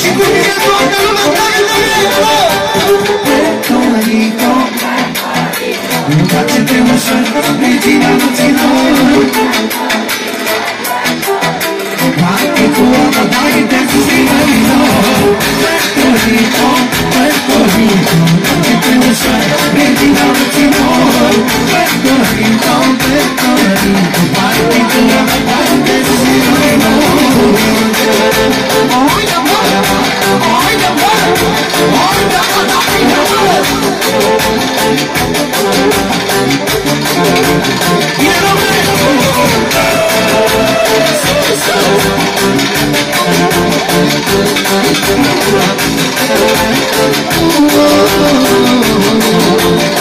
Și cu mine toată lumea Nunca te demostró, me tira no tino Mate tua badai dentro se imaginou Puerto Rico, Puerto Rico Nunca te demostró, me tira no tino Puerto Rico, Puerto Rico Oh,